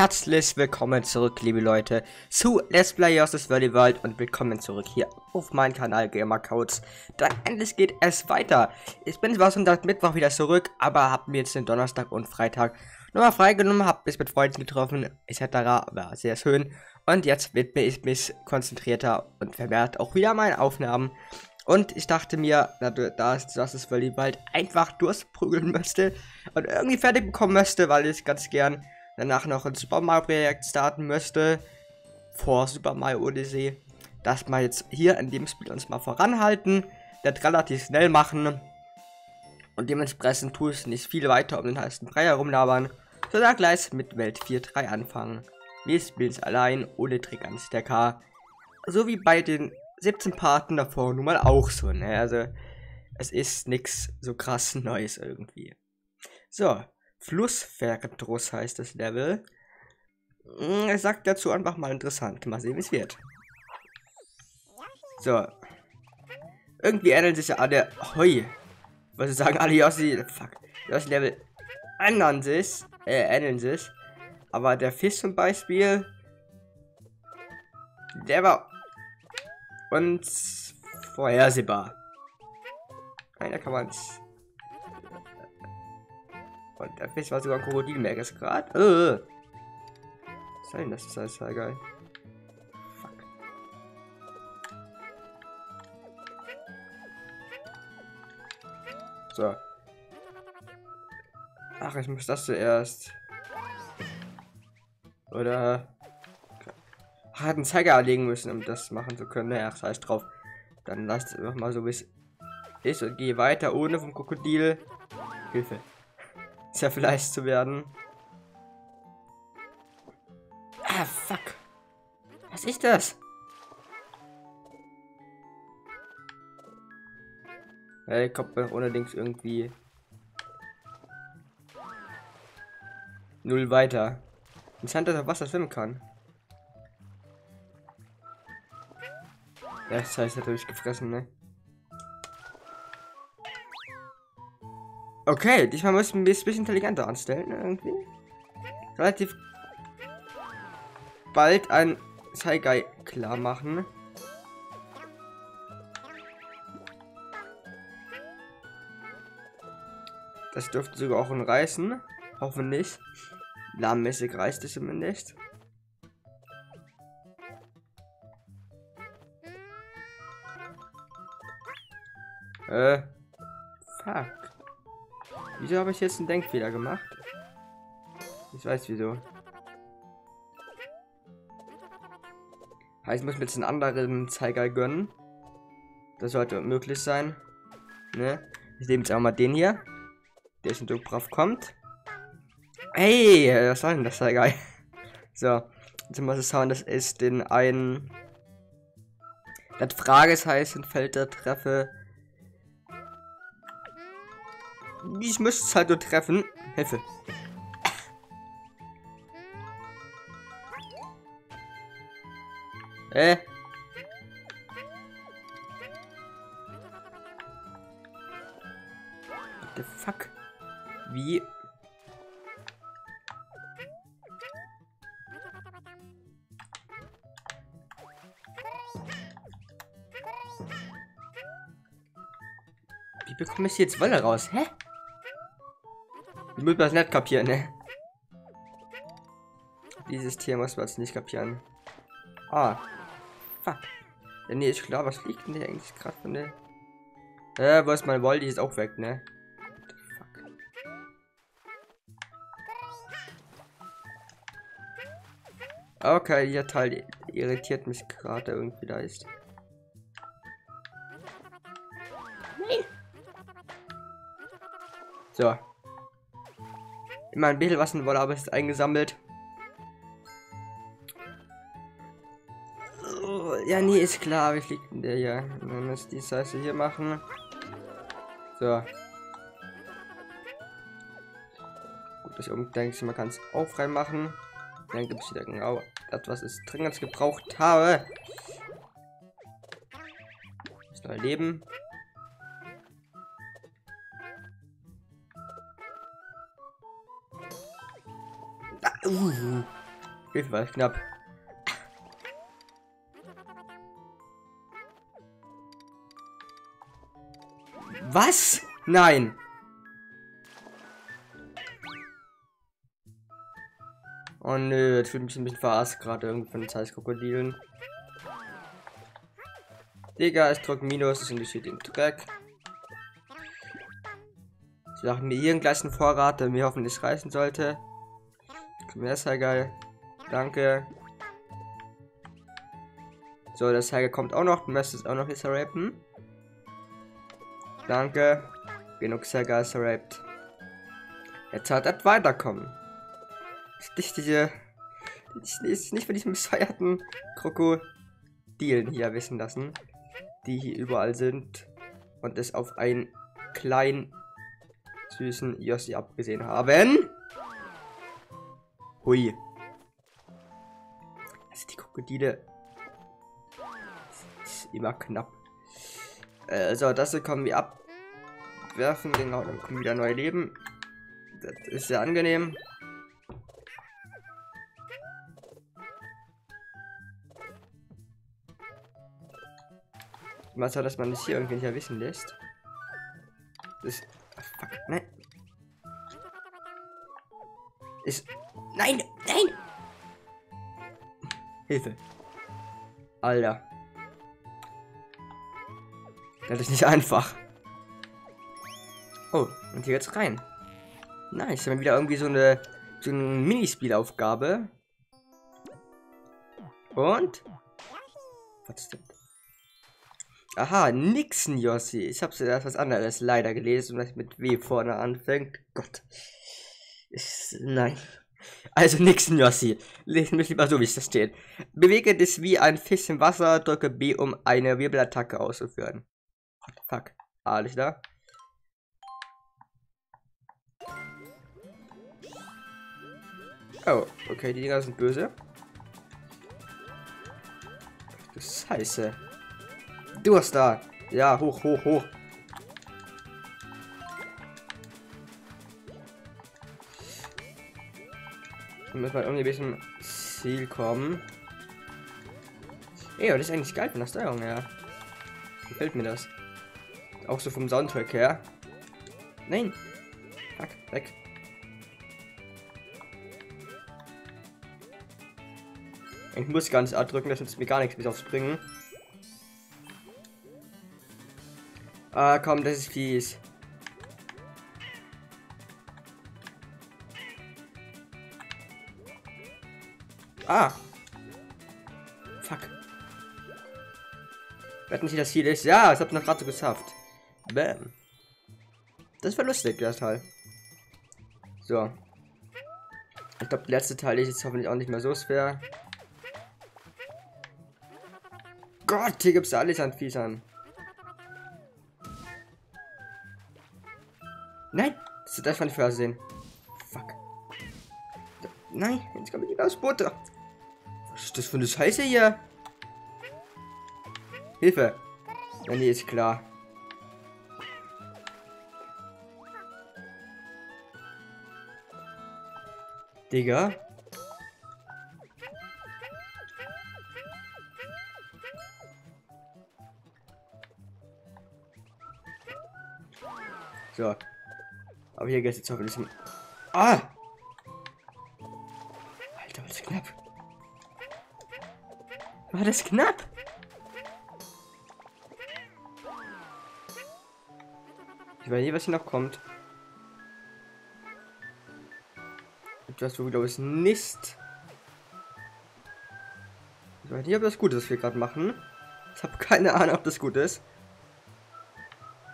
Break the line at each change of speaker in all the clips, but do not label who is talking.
Herzlich willkommen zurück, liebe Leute, zu Let's Play vs. World World und willkommen zurück hier auf meinem Kanal Gamer Codes. Dann endlich geht es weiter. Ich bin zwar Sonntag Mittwoch wieder zurück, aber habe mir jetzt den Donnerstag und Freitag nochmal freigenommen, habe mich mit Freunden getroffen, etc. War sehr schön. Und jetzt widme ich mich konzentrierter und vermehrt auch wieder meinen Aufnahmen. Und ich dachte mir, da ist das World World einfach durchprügeln möchte und irgendwie fertig bekommen möchte, weil ich ganz gern danach noch ein Super Mario Projekt starten möchte, vor Super Mario Odyssey, dass wir jetzt hier in dem Spiel uns mal voranhalten, das relativ schnell machen und dementsprechend tue ich nicht viel weiter um den heißen Brei herumlabern, sondern gleich mit Welt 4.3 anfangen. Wir spielen es allein, ohne Trick an Stacker, so wie bei den 17 Parten davor nun mal auch so, ne? Also, es ist nichts so krass Neues irgendwie. So, Flussverdruss heißt das Level. Hm, er sagt dazu einfach mal interessant. Mal sehen, wie es wird. So. Irgendwie ändern sich ja alle. Hoi. Was sagen alle Jossi. Fuck. Das Level ändern sich. Äh, ändern sich. Aber der Fisch zum Beispiel. Der war. Und vorhersehbar. Einer kann man es und der Fisch war sogar ein Krokodilmerkes gerade. Äh. Was soll denn das? Das ist geil. Fuck. So. Ach, ich muss das zuerst. Oder hat einen Zeiger erlegen müssen, um das machen zu können. Naja, scheiß drauf. Dann lasst es einfach mal so wie es ist und gehe weiter ohne vom Krokodil. Hilfe sehr vielleicht zu werden. Ah, fuck. Was ist das? Hey, kommt man ohne Dings irgendwie null weiter. Interessant, dass er Wasser schwimmen kann. Ja, das heißt natürlich gefressen, ne? Okay, diesmal müssen wir es ein bisschen intelligenter anstellen, irgendwie. Relativ bald ein Saigai klar machen. Das dürfte sogar auch ein reißen. Hoffentlich. Lahmmäßig reißt es zumindest. Äh. Fuck. Wieso habe ich jetzt einen Denkfehler gemacht? Ich weiß wieso. Heißt, ich muss mir jetzt einen anderen Zeiger gönnen. Das sollte möglich sein. Ne? Ich nehme jetzt auch mal den hier. Der schon so brav kommt. Hey, was soll denn das Zeiger? So, jetzt muss es schauen, das ist den einen. Das Fragezeichen Feld der Treffe Ich müsste es halt nur treffen. Hilfe. Äh. What the fuck? Wie? Wie bekomme ich jetzt Wolle raus? Hä? Ich muss das nicht kapieren, ne? Dieses Tier muss man nicht kapieren. Ah. Fuck. Ja, nee, ist klar, was liegt denn hier eigentlich gerade von der. Äh, wo ist mein Wall? Die ist auch weg, ne? Fuck. Okay, der Teil irritiert mich gerade irgendwie da ist. So. Immer ein bisschen was in aber ist eingesammelt. Ja, nee, ist klar, wie fliegt denn der hier? Dann muss die Scheiße hier machen. So. Gut, das oben denke ich, man kann es auch frei machen. Dann gibt es wieder genau das, was ich dringend gebraucht habe. Das neue Leben. Uh. Hilfe, war knapp. Was? Nein. Oh nö, jetzt fühle ich mich ein bisschen verarscht gerade irgendwie von den Zeitkrokodilen. Digga, ich drück Minus, das interessiert den Dreck. Sie machen mir einen gleichen Vorrat, der mir hoffentlich reißen sollte. Komm her, sehr geil. Danke. So, das Heige kommt auch noch. Du möchtest auch noch jetzt rappen. Danke. Genug sehr geil rappt. Jetzt hat er weiterkommen. Nicht diese. Nicht, nicht von diesem bescheuerten Krokodilen hier wissen lassen. Die hier überall sind. Und es auf einen kleinen süßen Yossi abgesehen haben. Hui. Also die Krokodile. Ist immer knapp. Äh, so, das hier kommen wir abwerfen. Genau, dann kommen wieder neue Leben. Das ist sehr angenehm. Was soll, dass man das hier irgendwie nicht erwischen lässt? Das. Oh, fuck, nein. Ist. Nein, nein! Hilfe. Alter. Das ist nicht einfach. Oh, und hier jetzt rein. Nice, haben wir wieder irgendwie so eine, so eine Minispielaufgabe. Und? Was ist denn? Aha, Nixon Yossi. Ich habe zuerst was anderes leider gelesen, was mit W vorne anfängt. Gott. Ist, nein. Also Nixon Yossi. Lesen wir lieber so, wie es da steht. Bewege dich wie ein Fisch im Wasser, drücke B, um eine Wirbelattacke auszuführen. What the fuck? Alles da? Oh, okay, die Dinger sind böse. Scheiße. Du hast da. Ja, hoch, hoch, hoch. Müssen mal irgendwie ein bisschen Ziel kommen. Ey, das ist eigentlich geil von der Steuerung her. Gefällt mir das. Auch so vom Soundtrack her. Nein. Fuck, weg. Ich muss gar nicht A drücken, das nützt mir gar nichts bis aufs Springen. Ah, komm, das ist fies. Ah. Fuck. Wetten Sie, das Ziel ist? Ja, ich hab noch gerade so geschafft. Bam. Das war lustig, der Teil. So. Ich glaube, der letzte Teil ist jetzt hoffentlich auch nicht mehr so schwer. Gott, hier gibt's alles an Viechern. Nein, das ist einfach nicht versehen. Nein, jetzt kommt wieder das Boot. Was ist das für eine Scheiße hier? Hilfe. Ja, nee, ist klar. Digga. So. Aber hier geht es jetzt hoffentlich. Ah! Alter, war das knapp. War das knapp? Ich weiß nicht, was hier noch kommt. Etwas, wo glaube ich nicht. Ich weiß nicht, ob das gut ist, was wir gerade machen. Ich habe keine Ahnung, ob das gut ist.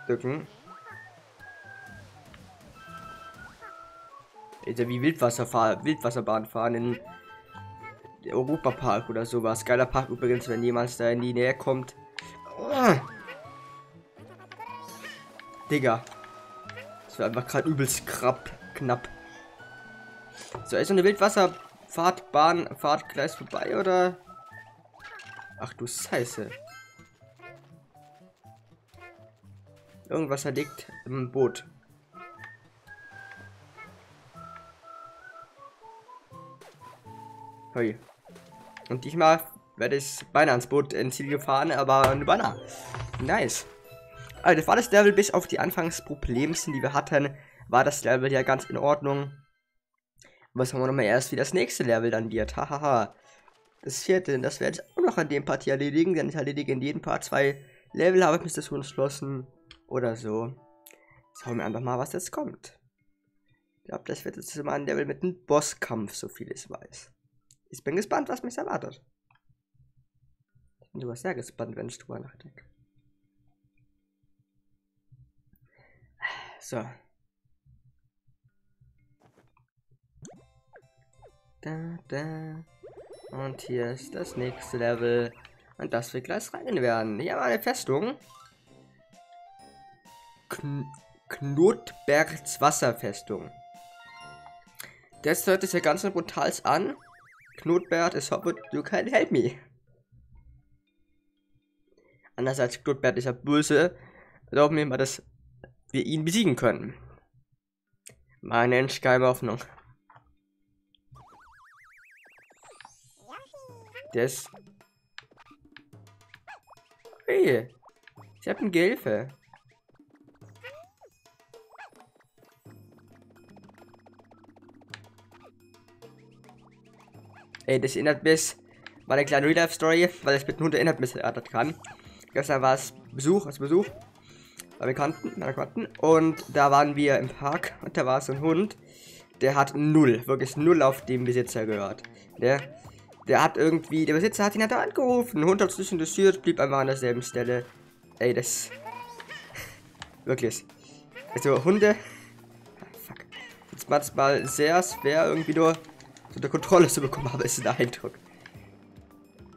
Drücken. Ja wie Wildwasserfahr Wildwasserbahn fahren in Europapark oder sowas. Geiler Park übrigens, wenn jemand da in die Nähe kommt. Oh. Digga. Das war einfach gerade übelst krapp, knapp. So, ist eine Wildwasserfahrtbahn, Fahrt gleich vorbei oder? Ach du Scheiße. Irgendwas liegt im Boot. Hey. Und diesmal werde ich beinahe ans Boot ins Ziel gefahren, aber beinahe. Nice. Also das war das Level bis auf die Anfangsproblemchen, die wir hatten, war das Level ja ganz in Ordnung. Was haben wir nochmal erst, wie das nächste Level dann wird. Hahaha. Das vierte, das werde ich auch noch an dem Part erledigen, denn ich erledige in jedem Part zwei Level, habe ich mich schon entschlossen. Oder so. Schauen wir einfach mal, was jetzt kommt. Ich glaube, das wird jetzt mal ein Level mit einem Bosskampf, so viel ich weiß. Ich bin gespannt, was mich erwartet. Ich bin sogar sehr gespannt, wenn ich drüber nachdenke. So. Da, da. Und hier ist das nächste Level. Und das wird gleich rein werden. Hier haben wir eine Festung. Kn Knotbergs Wasserfestung. Das hört sich ja ganz brutal an. Knotbert ist hoffe, du can help me. Andererseits, Knotbert ist ja böse. Glauben wir mal, dass wir ihn besiegen können. Meine entscheidende Hoffnung. Ist... Hey, ich hab einen Gehilfe. Ey, das erinnert mich meine kleine Real-Life-Story, weil es mit einem Hund erinnert mich erinnert kann. Gestern war es Besuch, als Besuch bei Bekannten, meiner Bekannten. Und da waren wir im Park und da war so ein Hund, der hat null, wirklich null auf dem Besitzer gehört. Der, der hat irgendwie, der Besitzer hat ihn halt angerufen, der Hund hat sich interessiert, blieb einfach an derselben Stelle. Ey, das, wirklich. Also Hunde, ah, fuck, jetzt manchmal sehr schwer irgendwie nur unter Kontrolle zu bekommen, aber ist der Eindruck.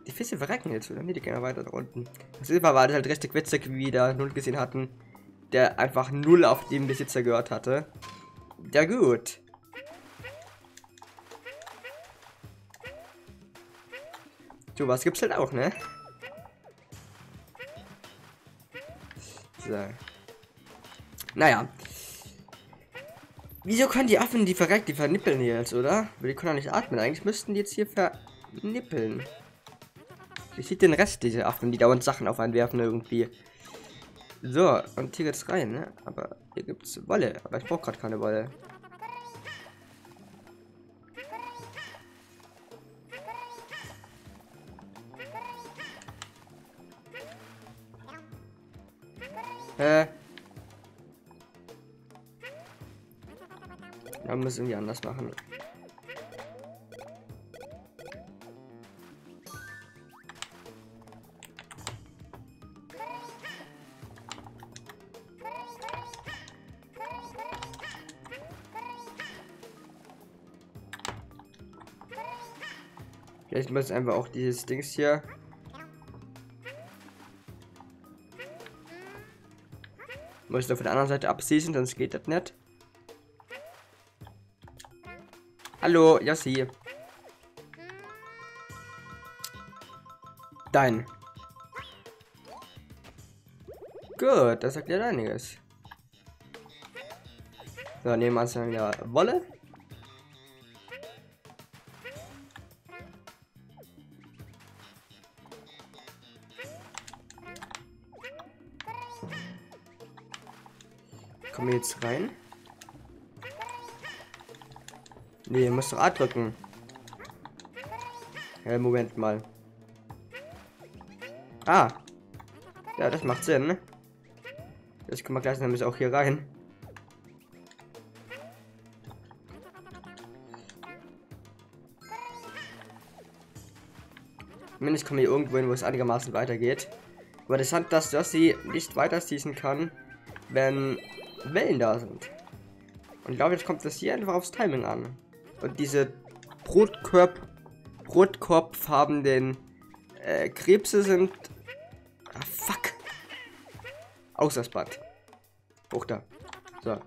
Die Fische verrecken jetzt, oder? Ne, die gehen ja weiter da unten. Das Silber war das halt richtig witzig, wie wir da null gesehen hatten der einfach null auf den Besitzer gehört hatte. Ja gut. So, was gibt's halt auch, ne? So. Naja. Wieso können die Affen die verreckt, die vernippeln jetzt, oder? Die können doch nicht atmen. Eigentlich müssten die jetzt hier vernippeln. Wie sieht den Rest dieser Affen, die dauernd Sachen auf einen werfen irgendwie? So, und hier geht's rein, ne? Aber hier gibt's Wolle. Aber ich brauche gerade keine Wolle. Äh. Müssen wir anders machen. Vielleicht muss einfach auch dieses Dings hier. Muss ich auf der anderen Seite abschießen, sonst geht das nicht. Hallo, Yossi. Dein. Gut, das erklärt einiges. So, nehmen wir uns dann wieder Wolle. Kommen wir jetzt rein? Nee, muss doch A drücken. Ja, Moment mal. Ah. Ja, das macht Sinn. Das können wir gleich nämlich auch hier rein. Zumindest kommen wir irgendwo hin, wo es einigermaßen weitergeht. Aber interessant, dass Jossi nicht weiter schießen kann, wenn Wellen da sind. Und ich glaube, jetzt kommt das hier einfach aufs Timing an. Und diese Brotkorb, Brotkorbfarbenen äh, Krebse sind. Ah, fuck. Aussatzband. Hoch da. So.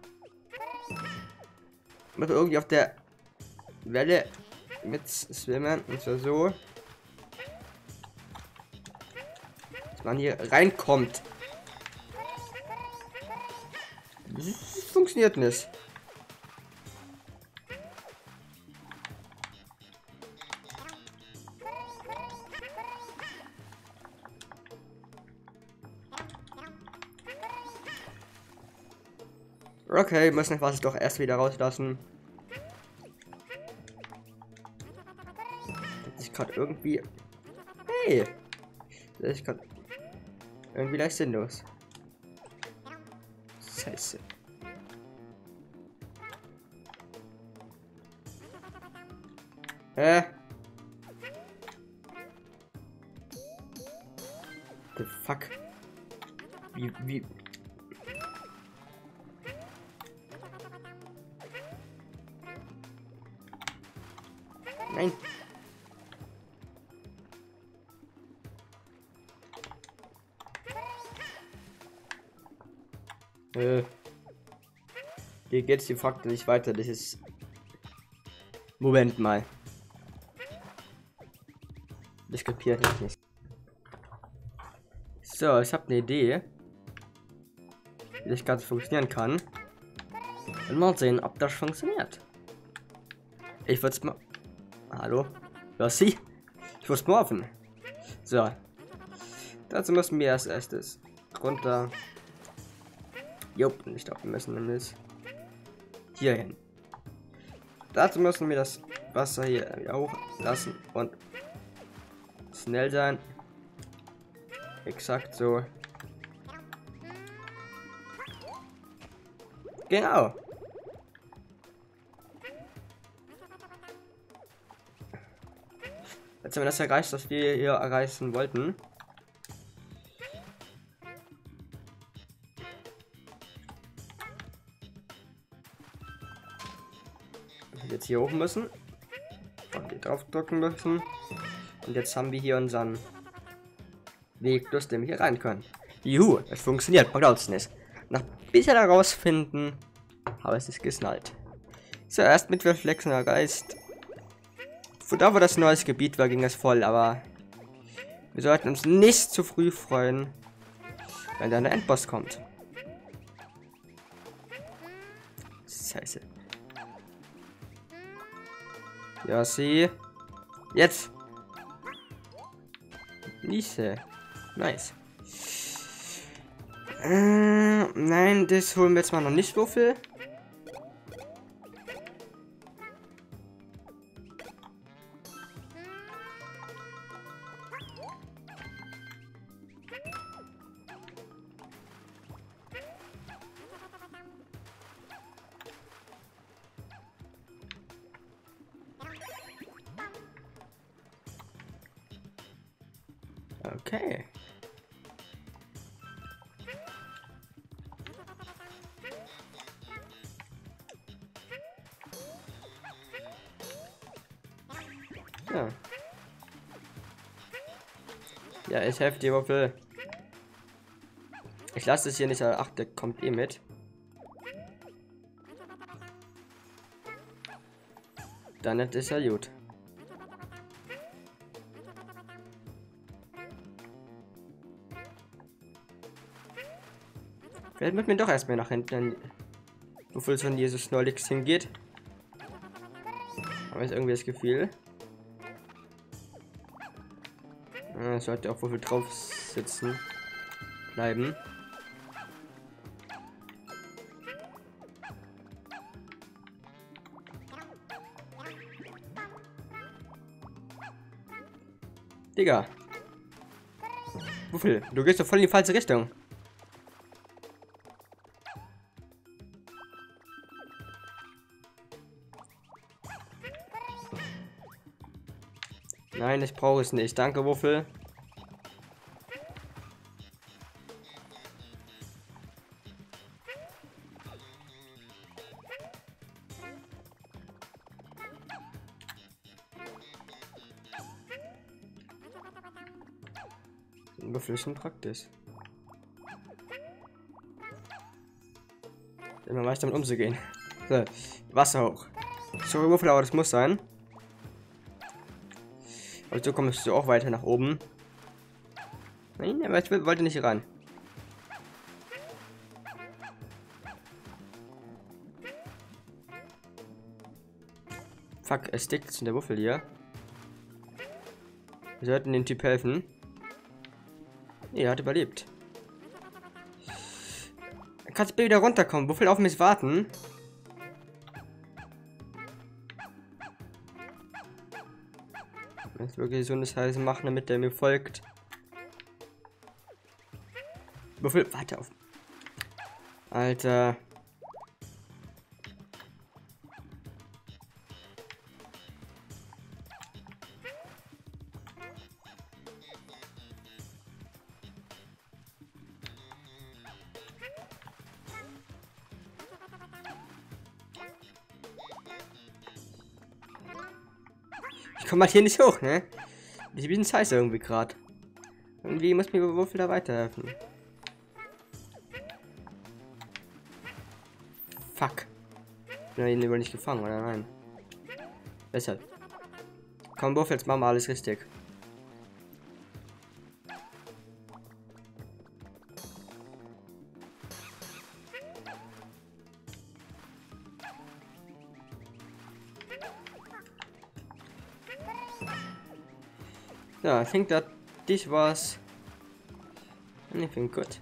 Muss irgendwie auf der Welle mit swimmen und zwar so. Dass man hier reinkommt. funktioniert nicht. Okay, müssen wir es doch erst wieder rauslassen. Das ist gerade irgendwie. Hey! Das ist gerade irgendwie leicht sinnlos. Scheiße. Hä? The Geht's die Fakten nicht weiter. Das ist. Moment mal. Das kapiert ich nicht. So, ich habe eine Idee, wie das Ganze funktionieren kann. Und mal sehen, ob das funktioniert. Ich würde es mal. Hallo? Was sie? Ich muss offen. So. Dazu müssen wir als erstes runter. Jupp, nicht auf, müssen nämlich hier hin. Dazu müssen wir das Wasser hier wieder hochlassen und schnell sein. Exakt so. Genau. Jetzt haben wir das erreicht, was wir hier erreichen wollten. Hier hoch müssen. Und hier drauf drücken müssen. Und jetzt haben wir hier unseren Weg, durch den wir hier rein können. Juhu, es funktioniert. Paradoxnis. Nach bisher herausfinden, habe es gesnallt. Zuerst mit Reflexen erreicht. Von da, wo das neues Gebiet war, ging es voll, aber wir sollten uns nicht zu früh freuen, wenn dann der Endboss kommt. Scheiße. Ja, sie. Jetzt. Lise. Nice. Äh, nein, das holen wir jetzt mal noch nicht so viel. Ja. Ja, ich helfe dir, Wuffel. Ich lasse es hier nicht, ach, der kommt eh mit. Dann ist ja gut. Vielleicht mit mir doch erstmal nach hinten, wofür es von Jesus neulich hingeht. Aber ist irgendwie das Gefühl. Sollte auch wohl drauf sitzen bleiben. Digga. Wuffel, du gehst doch voll in die falsche Richtung. Nein, ich brauche es nicht. Danke, Wuffel. Schon praktisch. Immer weiß damit umzugehen. So, Wasser hoch. So, Würfel, aber das muss sein. Und so kommst du auch weiter nach oben. Nein, aber ich wollte nicht ran. Fuck, es steckt in der Wuffel hier. Wir sollten dem Typ helfen. Nee, er hat überlebt. Kannst du wieder runterkommen? Wofür auf mich warten? Jetzt wirklich so eine Scheiße machen, damit der mir folgt. Wofür? Warte auf. Alter. Ich halt hier nicht hoch, ne? Ich bin scheiße irgendwie gerade. Irgendwie muss mir Würfel da weiterhelfen. Fuck. Bin ihn lieber nicht gefangen, oder nein? Besser. Komm, Wurf, jetzt machen wir alles richtig. Yeah, I think that this was anything good.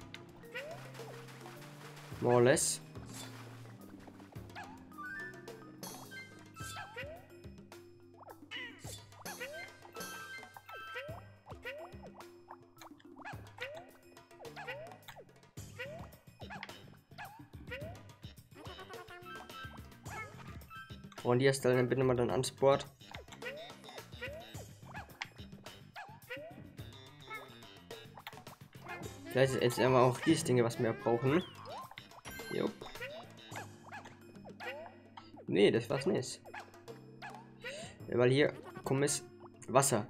More or less. Und jetzt dann bitte mal dann ans Board. Vielleicht ist jetzt aber auch dieses Dinge, was wir brauchen. Jupp. Nee, das war's nicht. Weil hier es Wasser.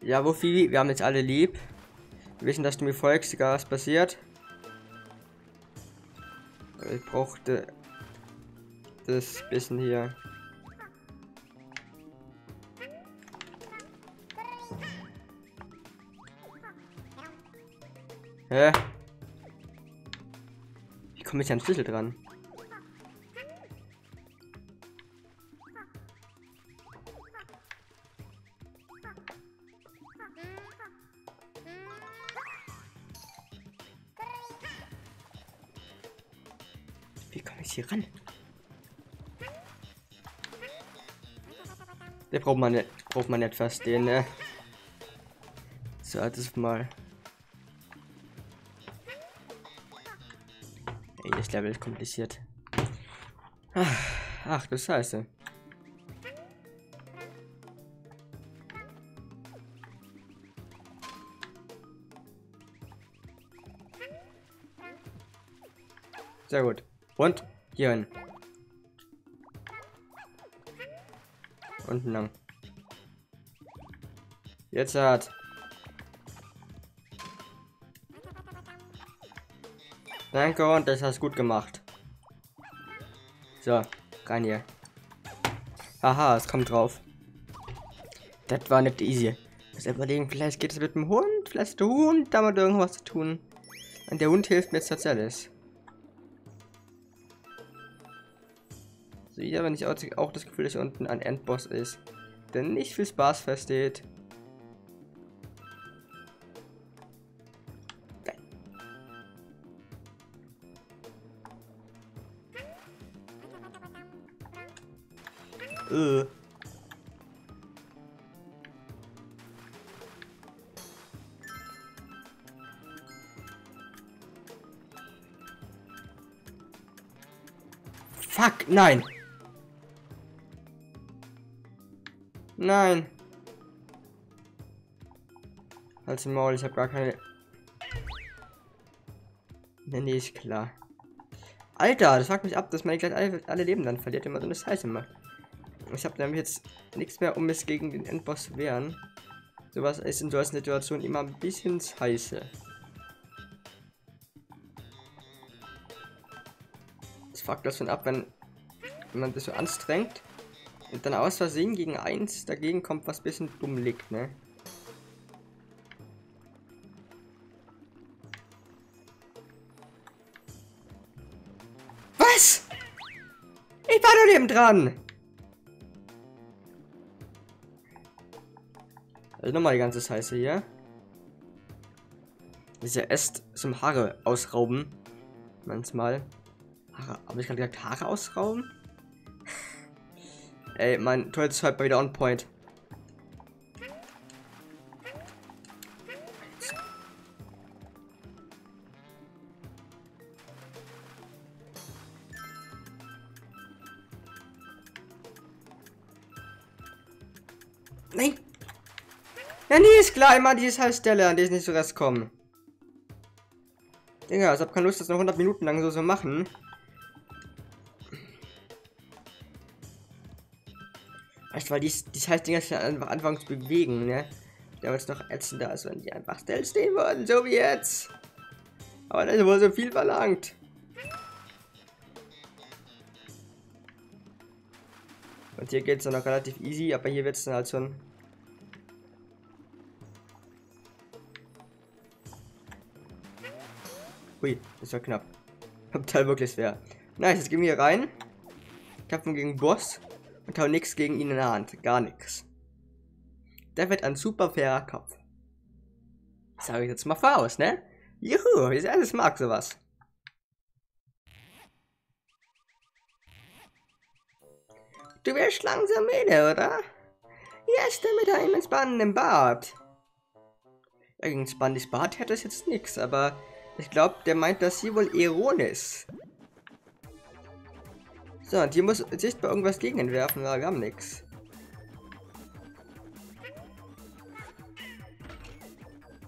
Ja, Wuffi, wir haben jetzt alle lieb. Wir wissen, dass du mir folgst, egal was passiert. Ich brauchte das bisschen hier. Hä? Wie komme ich an Schlüssel dran? Braucht man nicht, braucht man nicht den, ne? So, das mal. Ey, das Level ist kompliziert. Ach, ach du Scheiße. Sehr gut. Und hier. Unten lang. Jetzt hat. Danke und das hast gut gemacht. So, rein hier. Haha, es kommt drauf. Das war nicht easy. Das überlegen, vielleicht geht es mit dem Hund, vielleicht der Hund damit irgendwas zu tun. Und der Hund hilft mir jetzt tatsächlich. Ja, wenn ich auch das Gefühl, dass hier unten ein Endboss ist, der nicht viel Spaß versteht. Äh. Fuck, nein. Nein. Halt's Maul, ich habe gar keine... Nee, nee, ist klar. Alter, das fuckt mich ab, dass man gleich alle, alle Leben dann verliert, wenn man so eine Scheiße macht. Ich habe nämlich jetzt nichts mehr, um es gegen den Endboss zu wehren. Sowas ist in solchen Situationen immer ein bisschen scheiße. Das fuckt das schon ab, wenn, wenn man das so anstrengt und dann aus Versehen gegen eins dagegen kommt, was bisschen dumm liegt, ne? Was? Ich war doch neben dran. Also nochmal die ganze Scheiße hier. Diese Äst zum Haare ausrauben. Manchmal. Haare, habe ich gerade gesagt, Haare ausrauben? Ey, mein Tor ist halt mal wieder on point. Nein! Ja, nee, ist klar, immer die halt Stelle, an die ich nicht so erst kommen. Digga, ich hab keine Lust, das noch 100 Minuten lang so zu machen. Echt, weil die, die scheiß Dinger sich einfach anfangen zu bewegen, ne? Da wird es noch ätzender, als wenn die einfach still stehen würden, so wie jetzt. Aber das ist wohl so viel verlangt. Und hier geht es dann noch relativ easy, aber hier wird es dann halt schon Hui, das war knapp. Teil wirklich schwer. Nice, jetzt gehen wir hier rein. Kämpfen gegen Boss und nichts gegen ihn in der Hand. Gar nichts. Der wird ein super fairer Kopf. Sag ich jetzt mal voraus, ne? Juhu, ich alles mag sowas. Du wirst langsam müde, oder? Yes, der mit einem spannenden Bart. Ja, gegen spannendes Bart hätte es jetzt nichts, aber ich glaube, der meint das hier wohl ironisch. So, und hier muss sichtbar irgendwas gegen entwerfen, aber wir haben nichts.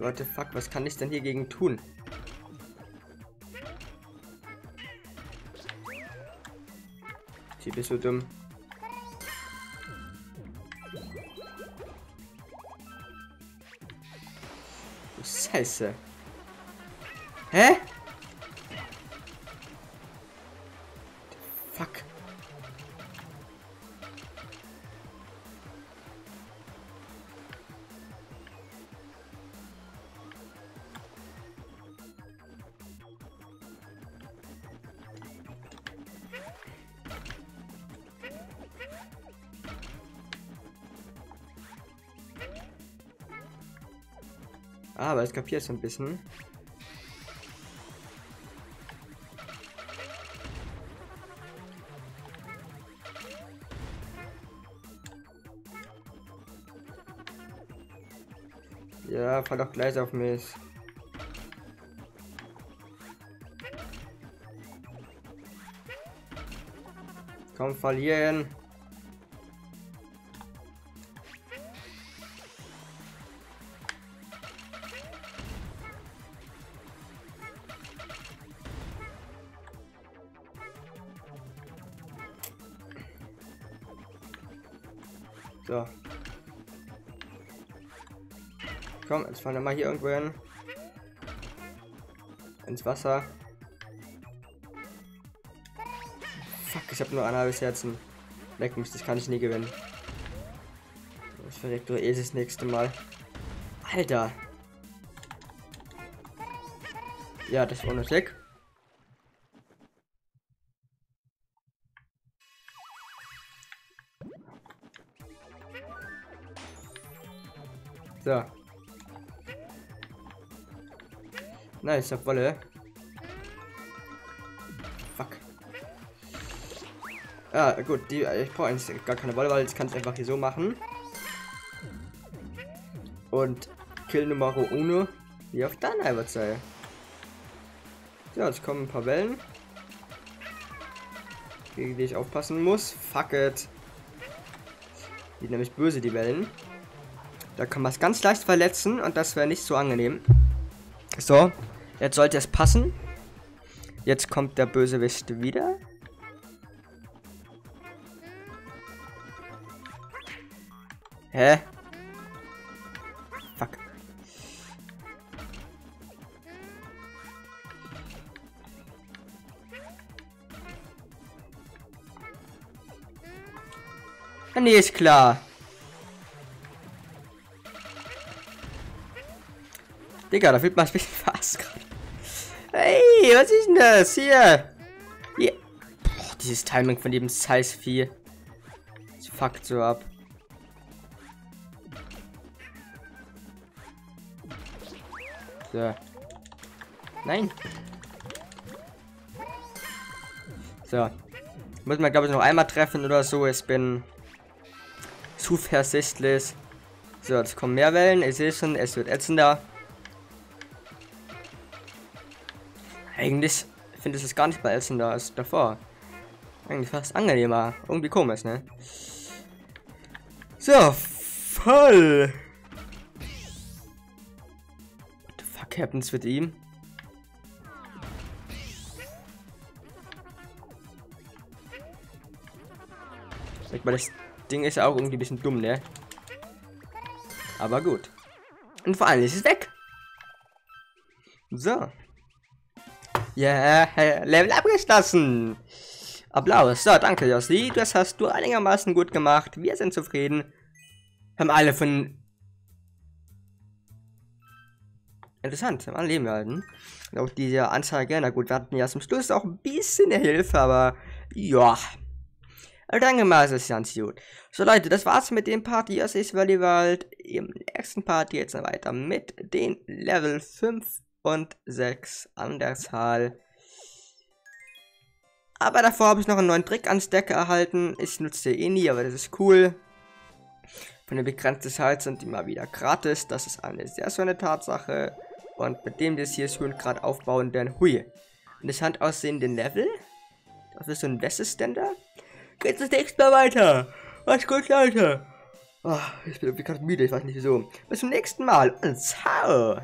Leute, fuck, was kann ich denn hier gegen tun? Die bist so dumm. Scheiße. Hä? Ich kapiere es ein bisschen. Ja, fall doch gleich auf mich. Komm, verlieren. So. Komm, jetzt fahren wir mal hier irgendwo hin. Ins Wasser. Fuck, ich habe nur ein halbes Herzen. Leck mich, das kann ich nie gewinnen. Ich verreckt doch eh das nächste Mal. Alter. Ja, das ist unnötig. Nice, hab Wolle. Fuck. Ah, gut, die, ich brauche eigentlich gar keine Wolle, weil ich kann es einfach hier so machen. Und Kill Nummer uno, wie auf deiner Eiweißei. So, jetzt kommen ein paar Wellen. Gegen die ich aufpassen muss. Fuck it. Die nämlich böse, die Wellen. Da kann man es ganz leicht verletzen und das wäre nicht so angenehm. So, Jetzt sollte es passen. Jetzt kommt der Bösewicht wieder. Hä? Fuck. Nee, ist klar. Digga, da fühlt man ein bisschen. Was ist denn das? Hier. Hier. dieses Timing von dem Size-Vieh. Das fuckt so ab. So. Nein. So. Muss man, glaube ich, noch einmal treffen oder so. Ich bin zuversichtlich. So, jetzt kommen mehr Wellen. Ich sehe schon, es wird ätzender. Eigentlich finde ich es gar nicht mal ätzender als davor. Eigentlich fast angenehmer. Irgendwie komisch, ne? So, voll. What the fuck happens mit ihm? Ich meine, das Ding ist auch irgendwie ein bisschen dumm, ne? Aber gut. Und vor allem ist es weg. So. Ja, yeah, Level abgeschlossen. Applaus. So, danke, Josli. Das hast du einigermaßen gut gemacht. Wir sind zufrieden. Haben alle von... Interessant, haben alle Leben gehalten. Auch diese Anzeige, na gut, wir hatten ja zum Schluss auch ein bisschen Hilfe, aber ja. Aber danke mal, ist ganz gut. So Leute, das war's mit dem Part hier ist Wald. Im nächsten Part geht's dann weiter mit den Level 5 und 6 an der Zahl. Aber davor habe ich noch einen neuen Trick ans Deck erhalten. Ich nutze den eh nie, aber das ist cool. Von der begrenzten Zeit sind die mal wieder gratis. Das ist eine sehr schöne Tatsache. Und mit dem das hier schön gerade aufbauen, dann hui. Interessant aussehenden Level. Das ist so ein Wesseständer. Geht's das nächste Mal weiter. Was gut, Leute. Oh, ich bin irgendwie gerade müde, ich weiß nicht wieso. Bis zum nächsten Mal und ciao.